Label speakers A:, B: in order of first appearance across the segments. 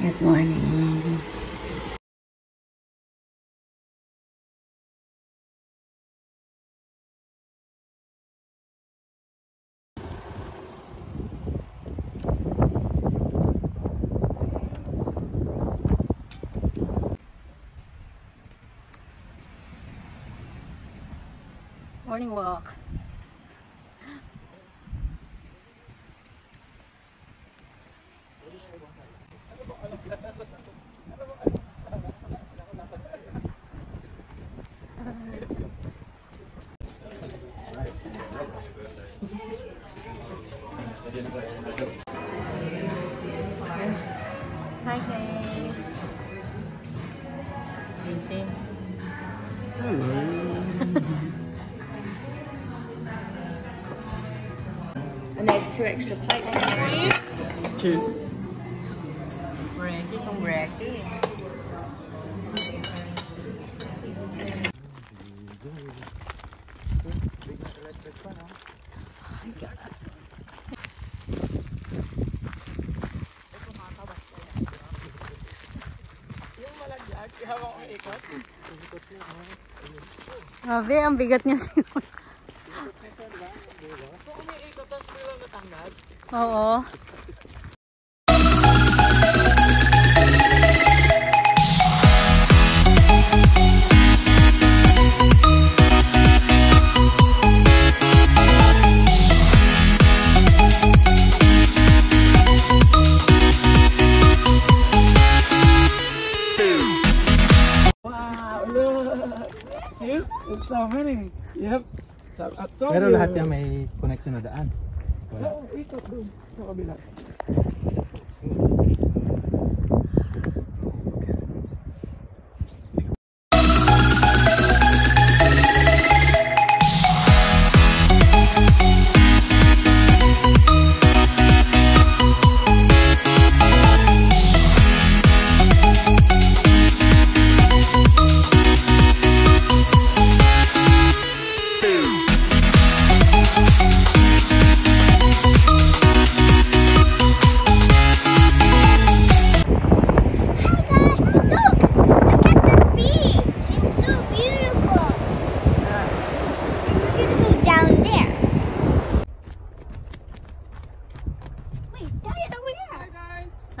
A: Good morning. Morning walk. Hi, Kay. Busy. And there's two extra plates in there.
B: Cheers.
A: Brekkie. Grabe, ang bigat niya siguro. Oo.
B: There's so many. Yep. So, I told
C: Pero
B: you.
C: lahat yan may connection na daan. Wala.
B: Oo, ikot doon. Sa kabila.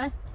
D: Hi.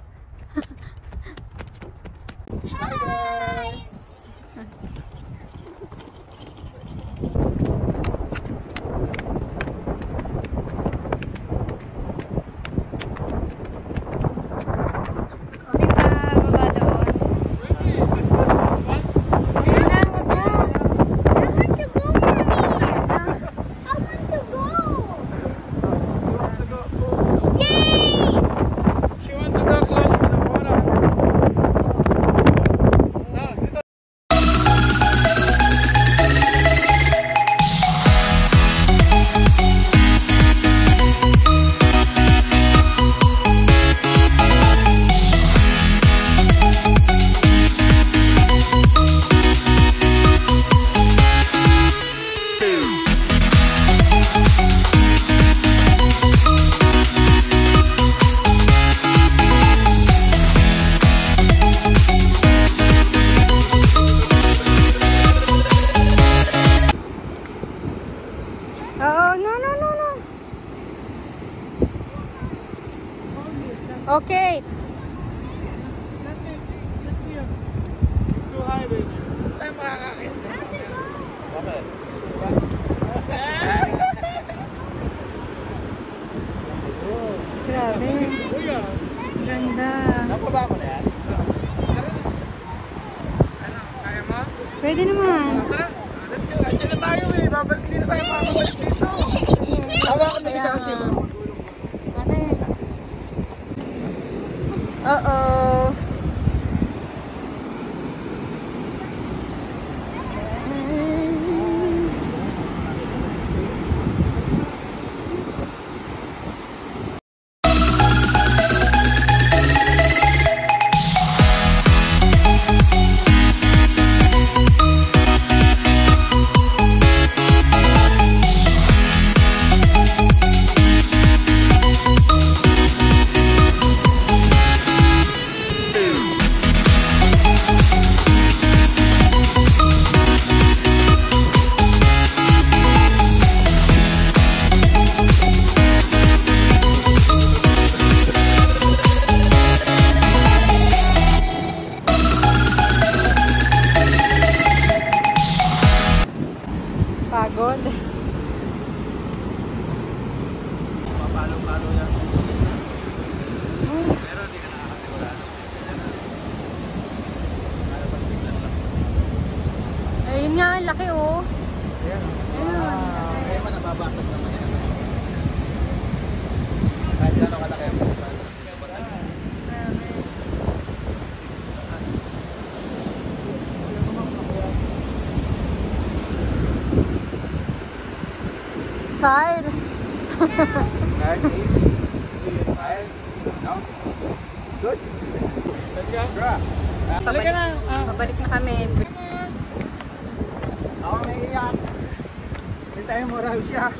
A: Okay.
B: That's it. Just here. It's too high, baby. Tayo makakakit.
A: Grabe.
B: Kuya.
A: Ganda.
C: Napaba mo na yan?
B: Ano? Kaya mo?
A: Pwede naman.
B: Let's go. Andiyan na tayo eh. Babalik hindi na tayo makakabalik dito. Hawakan mo si Cassie.
A: Uh-oh. Nga, laki oh.
C: Ayan.
A: Ayun.
C: Ah, Kaya man nababasag naman yan. Kahit gano'ng kalaki.
A: Tired.
C: Kahit Kahit. No? Good.
B: Let's go.
C: Bra.
B: Na. Ah,
A: Pabalik na kami.
C: Ako naiiyak. Hintayin mo raw siya.